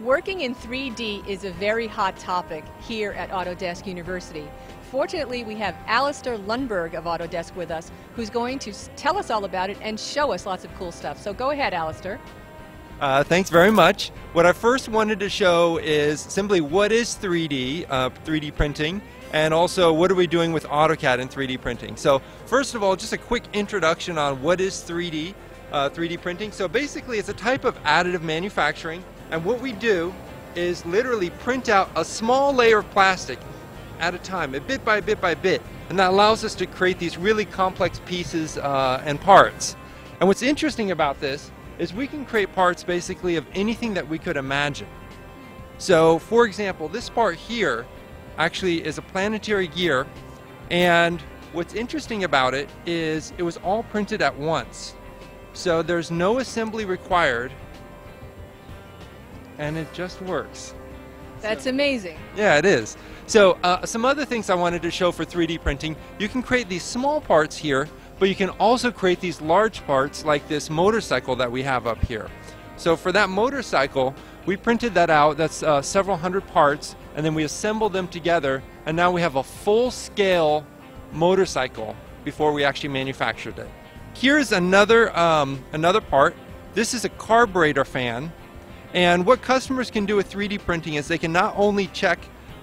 Working in 3D is a very hot topic here at Autodesk University. Fortunately, we have Alistair Lundberg of Autodesk with us, who's going to tell us all about it and show us lots of cool stuff. So go ahead, Alistair. Uh, thanks very much. What I first wanted to show is simply what is 3D, uh, 3D printing, and also what are we doing with AutoCAD and 3D printing. So first of all, just a quick introduction on what is 3D, uh, 3D printing. So basically it's a type of additive manufacturing and what we do is literally print out a small layer of plastic at a time, a bit by bit by bit. And that allows us to create these really complex pieces uh, and parts. And what's interesting about this is we can create parts basically of anything that we could imagine. So for example, this part here actually is a planetary gear and what's interesting about it is it was all printed at once. So there's no assembly required and it just works. That's so, amazing. Yeah, it is. So uh, some other things I wanted to show for 3D printing, you can create these small parts here, but you can also create these large parts like this motorcycle that we have up here. So for that motorcycle, we printed that out, that's uh, several hundred parts, and then we assembled them together, and now we have a full-scale motorcycle before we actually manufactured it. Here's another, um, another part. This is a carburetor fan and what customers can do with 3D printing is they can not only check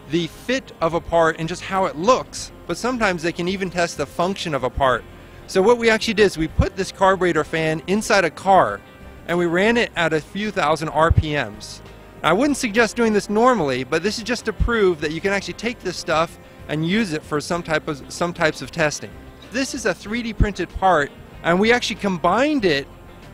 the fit of a part and just how it looks, but sometimes they can even test the function of a part. So what we actually did is we put this carburetor fan inside a car and we ran it at a few thousand RPMs. I wouldn't suggest doing this normally, but this is just to prove that you can actually take this stuff and use it for some type of some types of testing. This is a 3D printed part and we actually combined it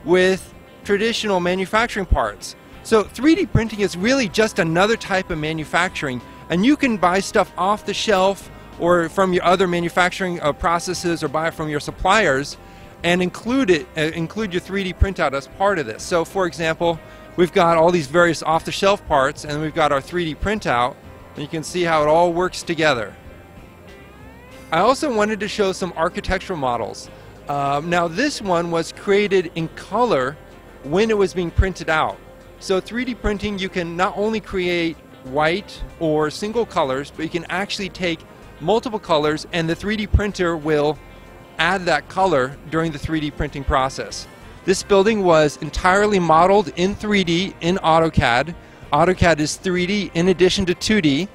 with traditional manufacturing parts. So 3D printing is really just another type of manufacturing, and you can buy stuff off the shelf or from your other manufacturing uh, processes or buy it from your suppliers and include it uh, include your 3D printout as part of this. So for example, we've got all these various off-the-shelf parts and we've got our 3D printout and you can see how it all works together. I also wanted to show some architectural models. Um, now this one was created in color when it was being printed out. So 3D printing, you can not only create white or single colors, but you can actually take multiple colors and the 3D printer will add that color during the 3D printing process. This building was entirely modeled in 3D in AutoCAD. AutoCAD is 3D in addition to 2D.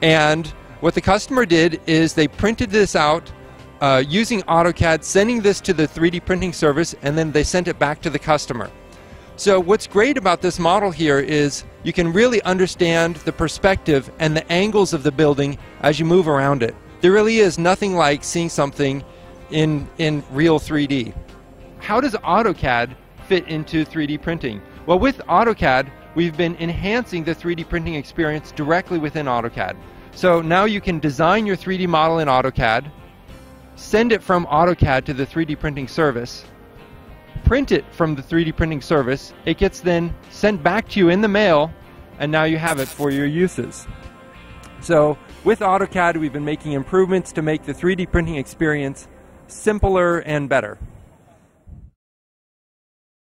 And what the customer did is they printed this out uh, using AutoCAD, sending this to the 3D printing service, and then they sent it back to the customer. So what's great about this model here is you can really understand the perspective and the angles of the building as you move around it. There really is nothing like seeing something in, in real 3D. How does AutoCAD fit into 3D printing? Well, with AutoCAD, we've been enhancing the 3D printing experience directly within AutoCAD. So now you can design your 3D model in AutoCAD, send it from AutoCAD to the 3D printing service, print it from the 3D printing service. It gets then sent back to you in the mail, and now you have it for your uses. So with AutoCAD, we've been making improvements to make the 3D printing experience simpler and better.